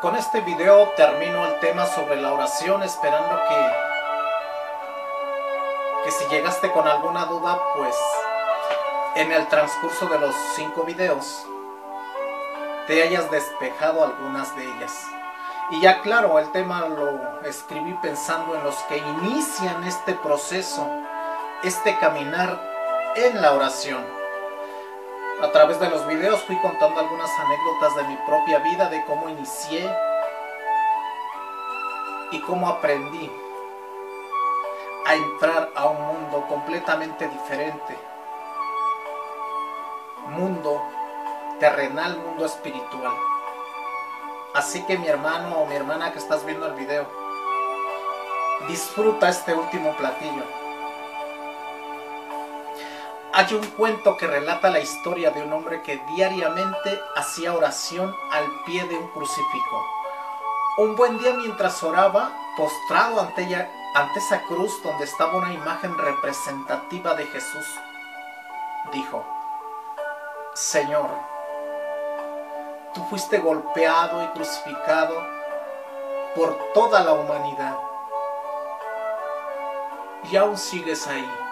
Con este video termino el tema sobre la oración esperando que, que si llegaste con alguna duda, pues en el transcurso de los cinco videos te hayas despejado algunas de ellas. Y ya claro, el tema lo escribí pensando en los que inician este proceso, este caminar en la oración a través de los videos fui contando algunas anécdotas de mi propia vida, de cómo inicié y cómo aprendí a entrar a un mundo completamente diferente. Mundo terrenal, mundo espiritual. Así que mi hermano o mi hermana que estás viendo el video, disfruta este último platillo hay un cuento que relata la historia de un hombre que diariamente hacía oración al pie de un crucifijo. Un buen día mientras oraba, postrado ante, ella, ante esa cruz donde estaba una imagen representativa de Jesús, dijo, Señor, tú fuiste golpeado y crucificado por toda la humanidad y aún sigues ahí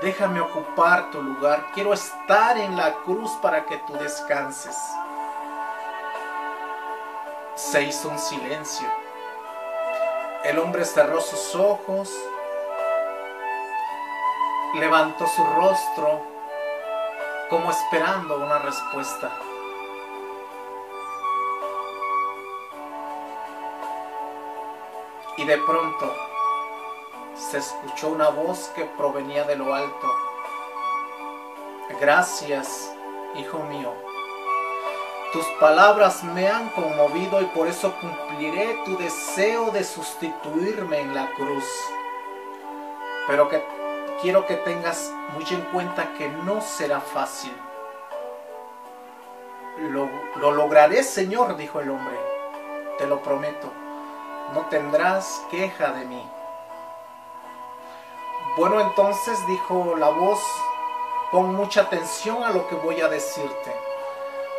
déjame ocupar tu lugar, quiero estar en la cruz para que tú descanses. Se hizo un silencio. El hombre cerró sus ojos, levantó su rostro como esperando una respuesta. Y de pronto se escuchó una voz que provenía de lo alto. Gracias, hijo mío. Tus palabras me han conmovido y por eso cumpliré tu deseo de sustituirme en la cruz. Pero que quiero que tengas muy en cuenta que no será fácil. Lo, lo lograré, Señor, dijo el hombre. Te lo prometo. No tendrás queja de mí. Bueno, entonces dijo la voz, pon mucha atención a lo que voy a decirte.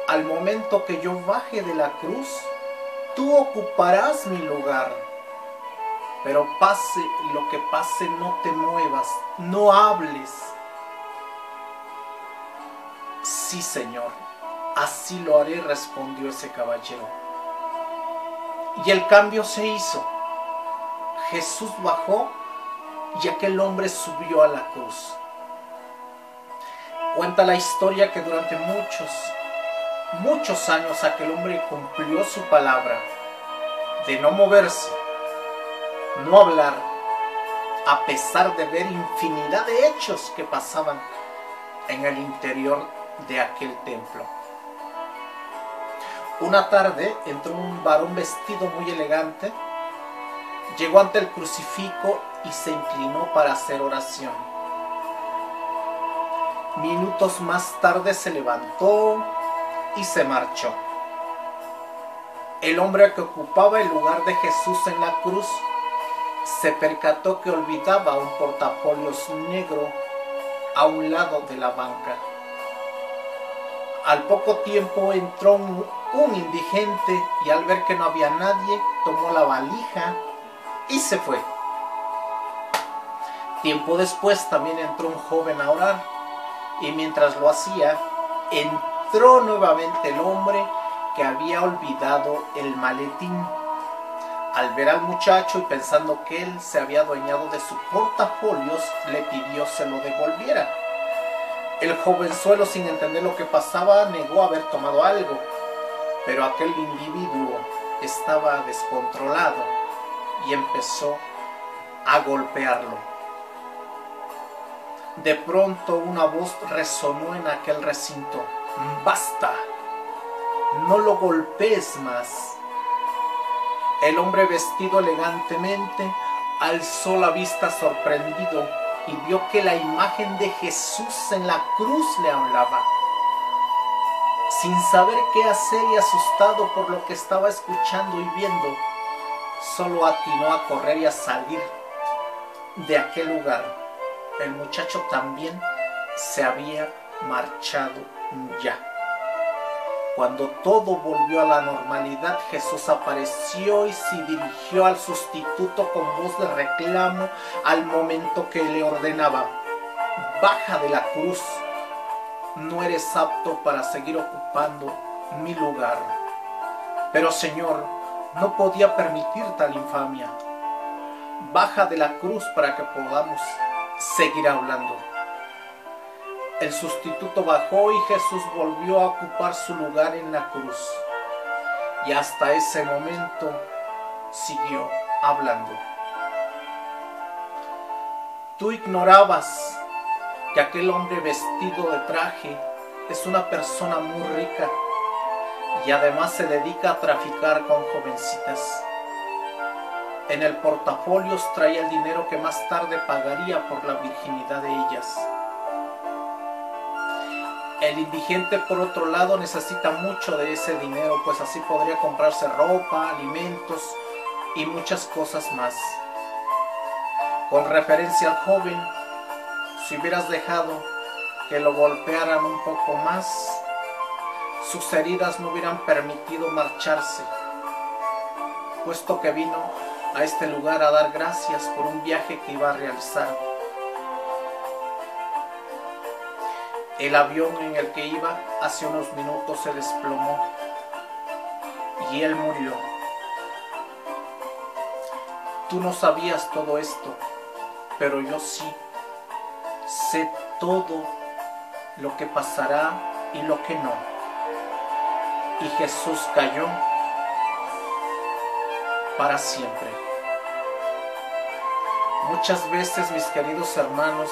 Al momento que yo baje de la cruz, tú ocuparás mi lugar. Pero pase lo que pase, no te muevas, no hables. Sí, Señor, así lo haré, respondió ese caballero. Y el cambio se hizo. Jesús bajó y aquel hombre subió a la cruz. Cuenta la historia que durante muchos, muchos años aquel hombre cumplió su palabra de no moverse, no hablar, a pesar de ver infinidad de hechos que pasaban en el interior de aquel templo. Una tarde entró un varón vestido muy elegante, llegó ante el crucifijo y se inclinó para hacer oración. Minutos más tarde se levantó y se marchó. El hombre que ocupaba el lugar de Jesús en la cruz se percató que olvidaba un portafolios negro a un lado de la banca. Al poco tiempo entró un, indigente y al ver que no había nadie, tomó la valija y se fue. Tiempo después también entró un joven a orar y mientras lo hacía, entró nuevamente el hombre que había olvidado el maletín. Al ver al muchacho y pensando que él se había adueñado de sus portafolios, le pidió se lo devolviera. El jovenzuelo, sin entender lo que pasaba, negó haber tomado algo, pero aquel individuo estaba descontrolado y empezó a golpearlo. De pronto una voz resonó en aquel recinto. Basta, no lo golpees más. El hombre vestido elegantemente alzó la vista sorprendido y vio que la imagen de Jesús en la cruz le hablaba. Sin saber qué hacer y asustado por lo que estaba escuchando y viendo, solo atinó a correr y a salir de aquel lugar el muchacho también se había marchado ya. Cuando todo volvió a la normalidad, Jesús apareció y se dirigió al sustituto con voz de reclamo al momento que le ordenaba, baja de la cruz, no eres apto para seguir ocupando mi lugar. Pero Señor, no podía permitir tal infamia. Baja de la cruz para que podamos seguir hablando. El sustituto bajó y Jesús volvió a ocupar su lugar en la cruz. Y hasta ese momento siguió hablando. Tú ignorabas que aquel hombre vestido de traje es una persona muy rica y además se dedica a traficar con jovencitas. En el portafolio traía el dinero que más tarde pagaría por la virginidad de ellas. El indigente, por otro lado, necesita mucho de ese dinero, pues así podría comprarse ropa, alimentos y muchas cosas más. Con referencia al joven, si hubieras dejado que lo golpearan un poco más, sus heridas no hubieran permitido marcharse, puesto que vino a este lugar a dar gracias por un viaje que iba a realizar. El avión en el que iba hace unos minutos se desplomó y él murió. Tú no sabías todo esto, pero yo sí sé todo lo que pasará y lo que no. Y Jesús cayó para siempre. Muchas veces, mis queridos hermanos,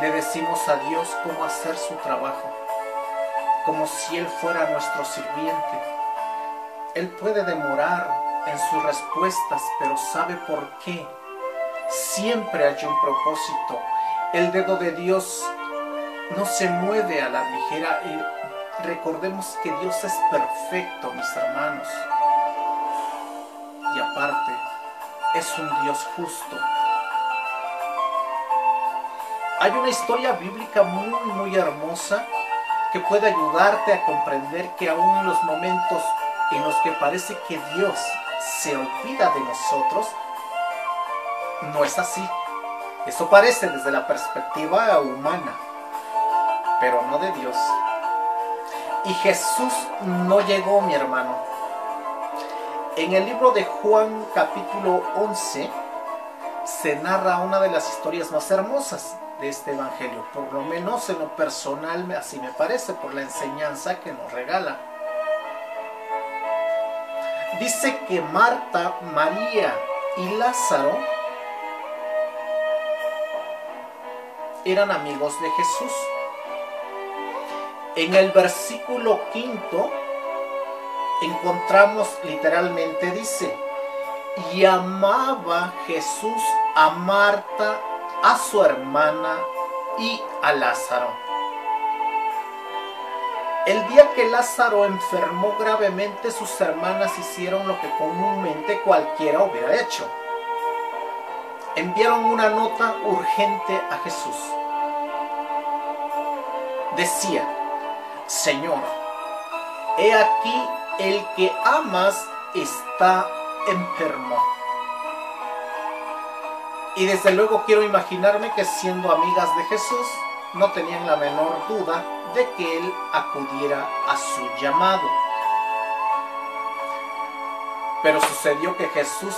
le decimos a Dios cómo hacer su trabajo, como si Él fuera nuestro sirviente. Él puede demorar en sus respuestas, pero sabe por qué. Siempre hay un propósito. El dedo de Dios no se mueve a la ligera. Recordemos que Dios es perfecto, mis hermanos. Y aparte, es un Dios justo. Hay una historia bíblica muy, muy hermosa que puede ayudarte a comprender que aún en los momentos en los que parece que Dios se olvida de nosotros, no es así. Eso parece desde la perspectiva humana, pero no de Dios. Y Jesús no llegó, mi hermano. En el libro de Juan capítulo 11 se narra una de las historias más hermosas de este Evangelio, por lo menos en lo personal así me parece, por la enseñanza que nos regala. Dice que Marta, María y Lázaro eran amigos de Jesús. En el versículo quinto encontramos literalmente dice, y amaba Jesús a Marta, a su hermana y a Lázaro. El día que Lázaro enfermó gravemente, sus hermanas hicieron lo que comúnmente cualquiera hubiera hecho. Enviaron una nota urgente a Jesús. Decía, Señor, he aquí el que amas está enfermo. Y desde luego quiero imaginarme que siendo amigas de Jesús, no tenían la menor duda de que Él acudiera a su llamado. Pero sucedió que Jesús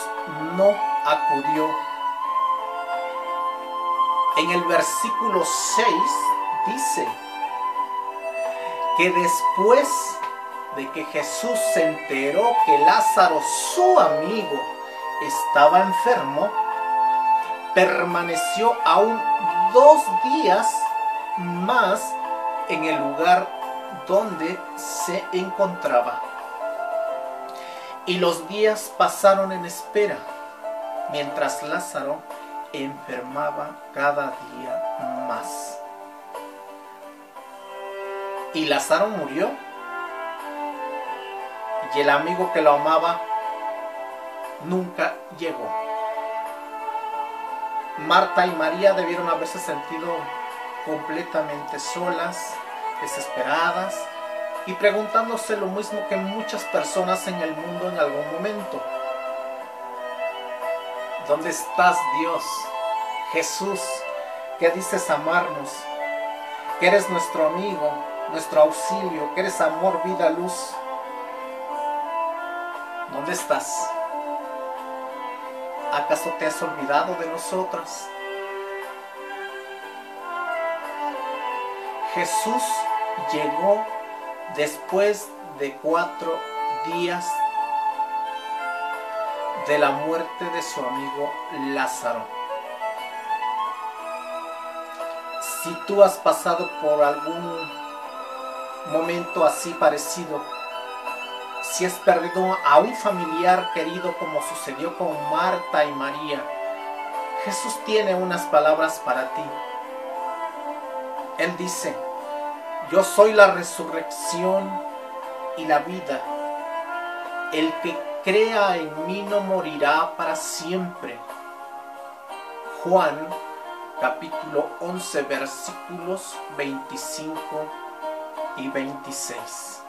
no acudió. En el versículo 6 dice que después de que Jesús se enteró que Lázaro, su amigo, estaba enfermo, permaneció aún dos días más en el lugar donde se encontraba. Y los días pasaron en espera, mientras Lázaro enfermaba cada día Y Lázaro murió. Y el amigo que lo amaba nunca llegó. Marta y María debieron haberse sentido completamente solas, desesperadas, y preguntándose lo mismo que muchas personas en el mundo en algún momento. ¿Dónde estás Dios? Jesús, que dices amarnos, que eres nuestro amigo, nuestro auxilio, que eres amor, vida, luz. ¿Dónde estás? ¿Acaso te has olvidado de nosotras? Jesús llegó después de cuatro días de la muerte de su amigo Lázaro. Si tú has pasado por algún momento así parecido, si has perdido a un familiar querido como sucedió con Marta y María, Jesús tiene unas palabras para ti. Él dice, yo soy la resurrección y la vida. El que crea en mí no morirá para siempre. Juan capítulo 11 versículos 25 y 26.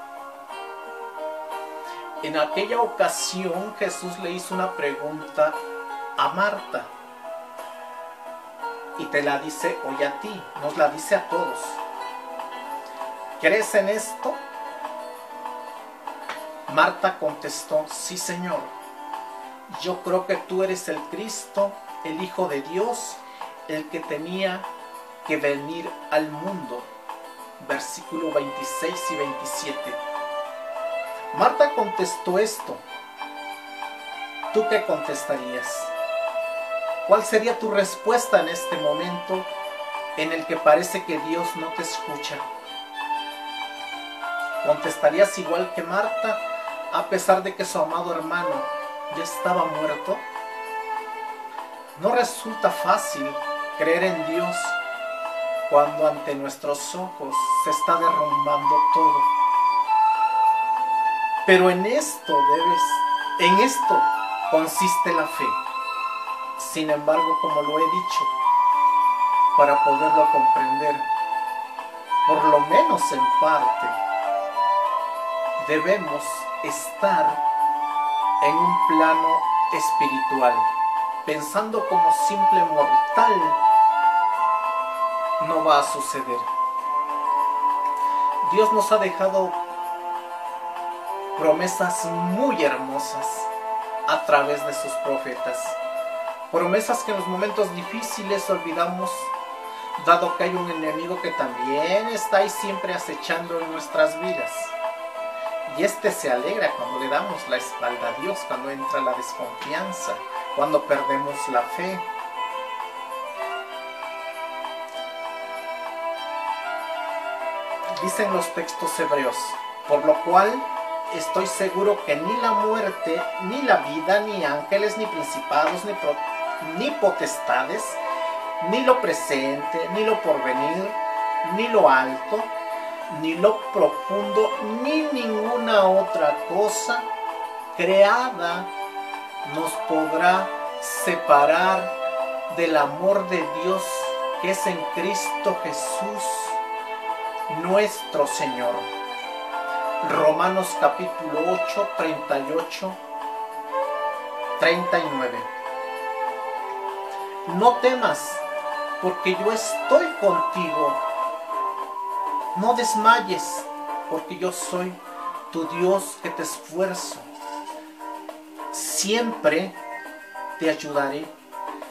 En aquella ocasión Jesús le hizo una pregunta a Marta y te la dice hoy a ti, nos la dice a todos. ¿Crees en esto? Marta contestó, sí Señor, yo creo que tú eres el Cristo, el Hijo de Dios, el que tenía que venir al mundo. Versículo 26 y 27. Marta contestó esto. ¿Tú qué contestarías? ¿Cuál sería tu respuesta en este momento en el que parece que Dios no te escucha? ¿Contestarías igual que Marta a pesar de que su amado hermano ya estaba muerto? No resulta fácil creer en Dios cuando ante nuestros ojos se está derrumbando todo. Pero en esto debes, en esto consiste la fe. Sin embargo, como lo he dicho, para poderlo comprender, por lo menos en parte, debemos estar en un plano espiritual, pensando como simple mortal, no va a suceder. Dios nos ha dejado promesas muy hermosas a través de sus profetas. Promesas que en los momentos difíciles olvidamos, dado que hay un enemigo que también está ahí siempre acechando en nuestras vidas. Y este se alegra cuando le damos la espalda a Dios, cuando entra la desconfianza, cuando perdemos la fe. Dicen los textos hebreos, por lo cual estoy seguro que ni la muerte, ni la vida, ni ángeles, ni principados, ni, potestades, ni lo presente, ni lo porvenir, ni lo alto, ni lo profundo, ni ninguna otra cosa creada nos podrá separar del amor de Dios que es en Cristo Jesús, nuestro Señor. Romanos capítulo 8, 38, 39. No temas, porque yo estoy contigo no desmayes, porque yo soy tu Dios que te esfuerzo. Siempre te ayudaré,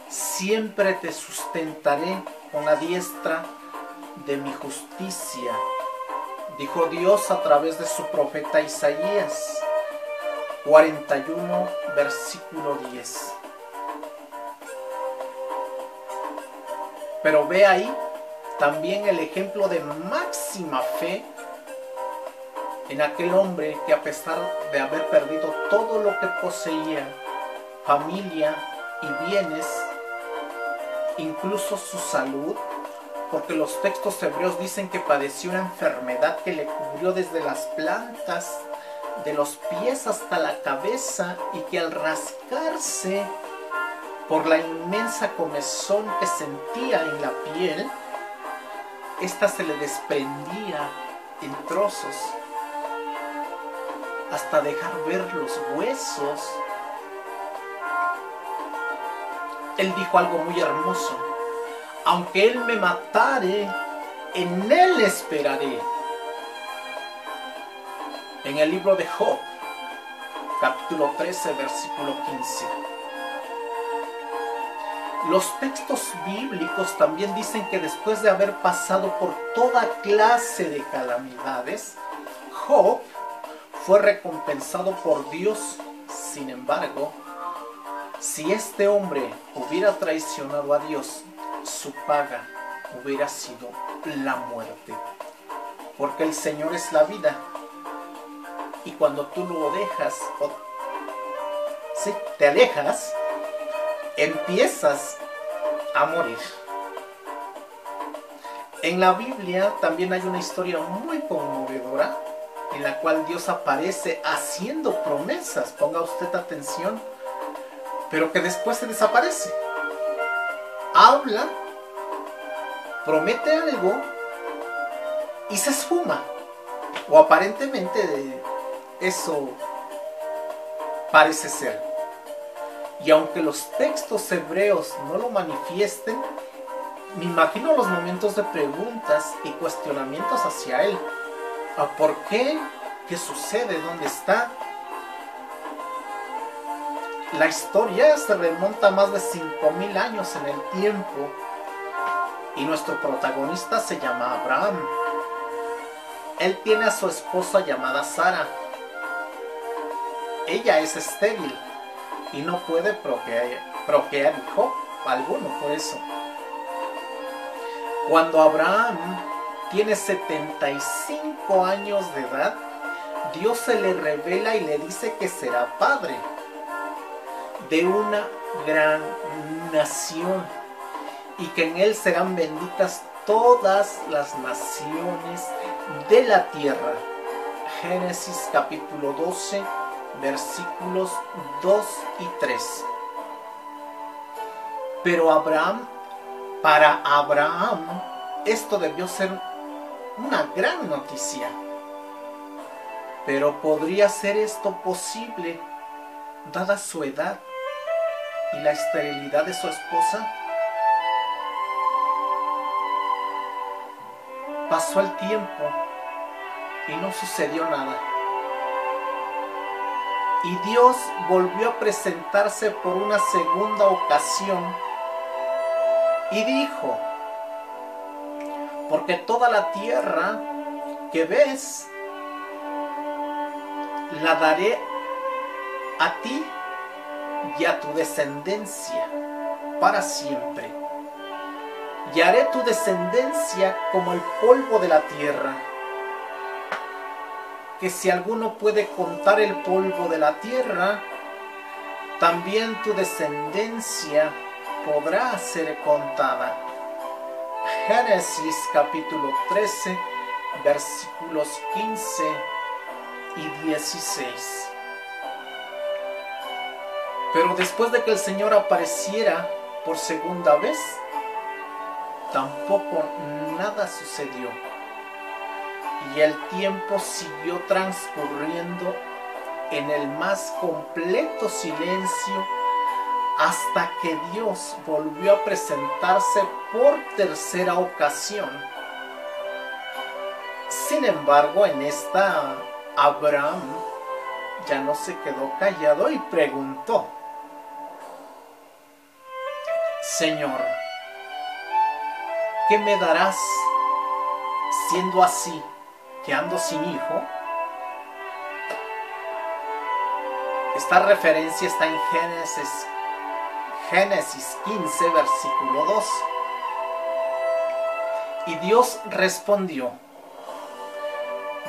siempre te sustentaré con la diestra de mi justicia, dijo Dios a través de su profeta Isaías 41, versículo 10. Pero ve ahí también el ejemplo de máxima fe en aquel hombre que a pesar de haber perdido todo lo que poseía, familia y bienes, incluso su salud, porque los textos hebreos dicen que padeció una enfermedad que le cubrió desde las plantas de los pies hasta la cabeza y que al rascarse por la inmensa comezón que sentía en la piel, esta se le desprendía en trozos hasta dejar ver los huesos. Él dijo algo muy hermoso. Aunque Él me matare, en Él esperaré. En el libro de Job, capítulo 13, versículo 15. Los textos bíblicos también dicen que después de haber pasado por toda clase de calamidades, Job fue recompensado por Dios. Sin embargo, si este hombre hubiera traicionado a Dios, su paga hubiera sido la muerte. Porque el Señor es la vida. Y cuando tú lo dejas, o, te alejas, empiezas a morir. En la Biblia también hay una historia muy conmovedora en la cual Dios aparece haciendo promesas, ponga usted atención, pero que después se desaparece. Habla, promete algo y se esfuma. O aparentemente eso parece ser. Y aunque los textos hebreos no lo manifiesten, me imagino los momentos de preguntas y cuestionamientos hacia él. ¿Por qué? ¿Qué sucede? ¿Dónde está? La historia se remonta a más de 5.000 años en el tiempo y nuestro protagonista se llama Abraham. Él tiene a su esposa llamada Sara. Ella es estéril y no puede procrear, hijo alguno por eso. Cuando Abraham tiene 75 años de edad, Dios se le revela y le dice que será padre de una gran nación y que en él serán benditas todas las naciones de la tierra. Génesis capítulo 12 versículos 2 y 3. Pero Abraham, para Abraham, esto debió ser una gran noticia. Pero ¿podría ser esto posible dada su edad y la esterilidad de su esposa? Pasó el tiempo y no sucedió nada. Y Dios volvió a presentarse por una segunda ocasión y dijo, porque toda la tierra que ves, la daré a ti y a tu descendencia para siempre. Y haré tu descendencia como el polvo de la tierra que si alguno puede contar el polvo de la tierra, también tu descendencia podrá ser contada. Génesis capítulo 13, versículos 15 y 16. Pero después de que el Señor apareciera por segunda vez, tampoco nada sucedió y el tiempo siguió transcurriendo en el más completo silencio hasta que Dios volvió a presentarse por tercera ocasión. Sin embargo, en esta Abraham ya no se quedó callado y preguntó, Señor, ¿qué me darás siendo así? ando sin hijo, esta referencia está en Génesis, Génesis 15, versículo 2. Y Dios respondió,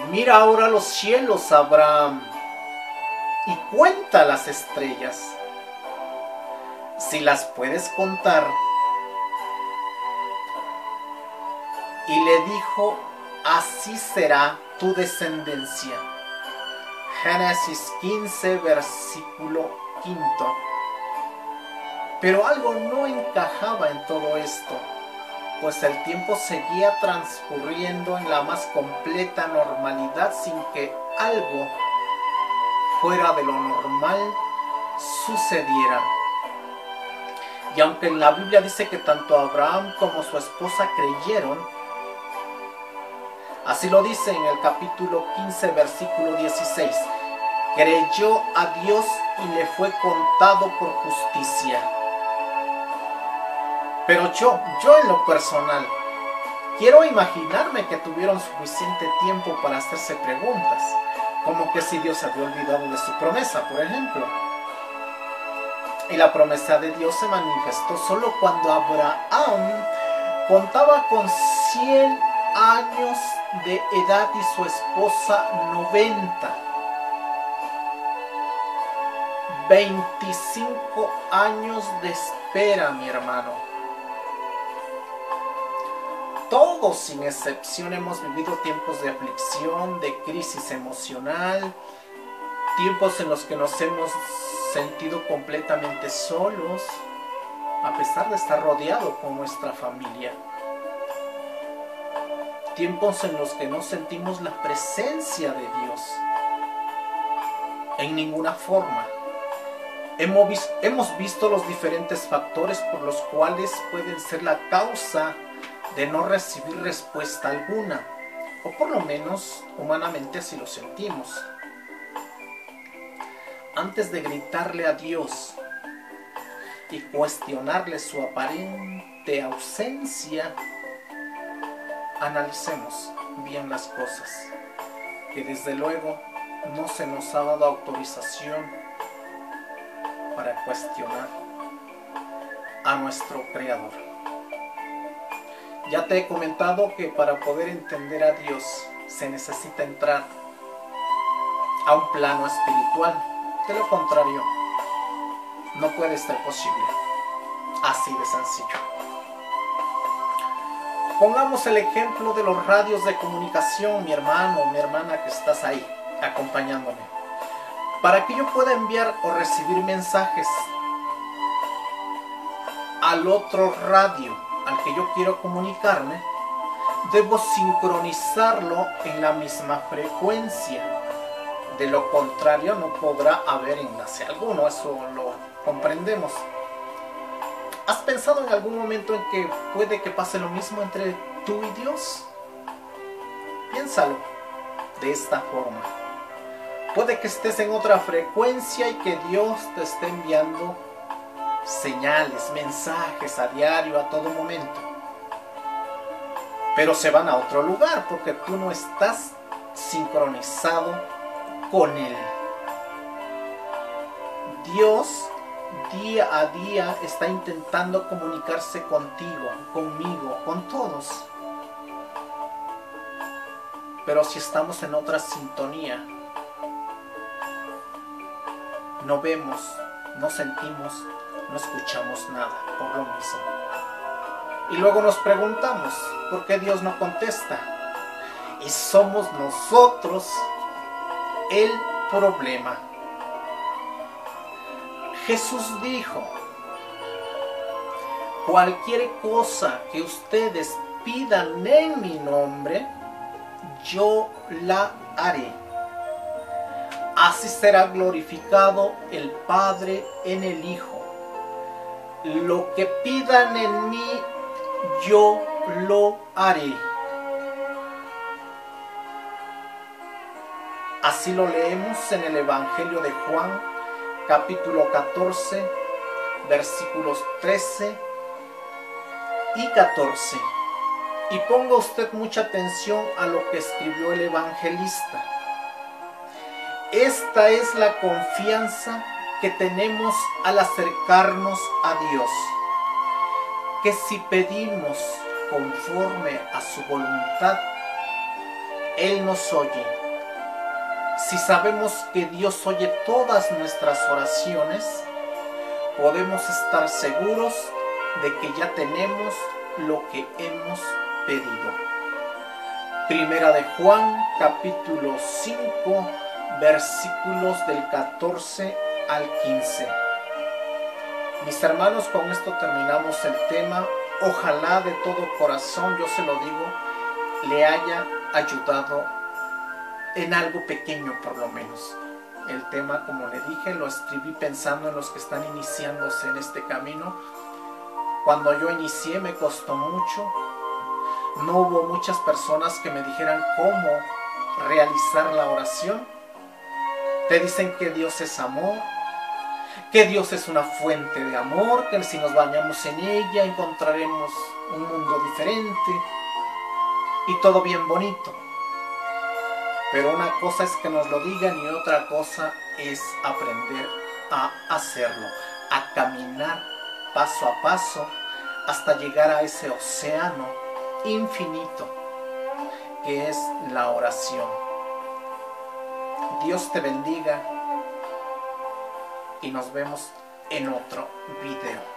mira ahora los cielos, Abraham, y cuenta las estrellas, si las puedes contar. Y le dijo así será tu descendencia. Génesis 15, versículo 5. Pero algo no encajaba en todo esto, pues el tiempo seguía transcurriendo en la más completa normalidad sin que algo fuera de lo normal sucediera. Y aunque en la Biblia dice que tanto Abraham como su esposa creyeron, así lo dice en el capítulo 15, versículo 16, creyó a Dios y le fue contado por justicia. Pero yo, yo en lo personal, quiero imaginarme que tuvieron suficiente tiempo para hacerse preguntas, como que si Dios había olvidado de su promesa, por ejemplo. Y la promesa de Dios se manifestó solo cuando Abraham contaba con 100 años de edad y su esposa 90. 25 años de espera, mi hermano. Todos sin excepción hemos vivido tiempos de aflicción, de crisis emocional, tiempos en los que nos hemos sentido completamente solos, a pesar de estar rodeado con nuestra familia. Tiempos en los que no sentimos la presencia de Dios en ninguna forma. Hemos, visto los diferentes factores por los cuales pueden ser la causa de no recibir respuesta alguna, o por lo menos humanamente así lo sentimos. Antes de gritarle a Dios y cuestionarle su aparente ausencia, analicemos bien las cosas, que desde luego no se nos ha dado autorización para cuestionar a nuestro Creador. Ya te he comentado que para poder entender a Dios se necesita entrar a un plano espiritual. De lo contrario, no puede ser posible. Así de sencillo. Pongamos el ejemplo de los radios de comunicación, mi hermano, mi hermana que estás ahí acompañándome. Para que yo pueda enviar o recibir mensajes al otro radio al que yo quiero comunicarme, debo sincronizarlo en la misma frecuencia. De lo contrario no podrá haber enlace alguno, eso lo comprendemos. ¿Has pensado en algún momento en que puede que pase lo mismo entre tú y Dios? Piénsalo de esta forma. Puede que estés en otra frecuencia y que Dios te esté enviando señales, mensajes a diario, a todo momento. Pero se van a otro lugar porque tú no estás sincronizado con Él. Dios día a día está intentando comunicarse contigo, conmigo, con todos. Pero si estamos en otra sintonía, no vemos, no sentimos, no escuchamos nada por lo mismo. Y luego nos preguntamos, ¿por qué Dios no contesta? Y somos nosotros el problema. Jesús dijo, cualquier cosa que ustedes pidan en mi nombre, yo la haré Así será glorificado el Padre en el Hijo. Lo que pidan en mí, yo lo haré. Así lo leemos en el Evangelio de Juan, capítulo 14, versículos 13 y 14. Y ponga usted mucha atención a lo que escribió el evangelista esta es la confianza que tenemos al acercarnos a Dios, que si pedimos conforme a su voluntad, Él nos oye. Si sabemos que Dios oye todas nuestras oraciones, podemos estar seguros de que ya tenemos lo que hemos pedido. Primera de Juan, capítulo 5, versículos del 14 al 15. Mis hermanos, con esto terminamos el tema. Ojalá de todo corazón, yo se lo digo, le haya ayudado en algo pequeño por lo menos. El tema, como le dije, lo escribí pensando en los que están iniciándose en este camino. Cuando yo inicié me costó mucho. No hubo muchas personas que me dijeran cómo realizar la oración. Te dicen que Dios es amor, que Dios es una fuente de amor, que si nos bañamos en ella encontraremos un mundo diferente y todo bien bonito. Pero una cosa es que nos lo digan y otra cosa es aprender a hacerlo, a caminar paso a paso hasta llegar a ese océano infinito que es la oración. Dios te bendiga y nos vemos en otro video.